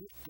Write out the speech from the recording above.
私は。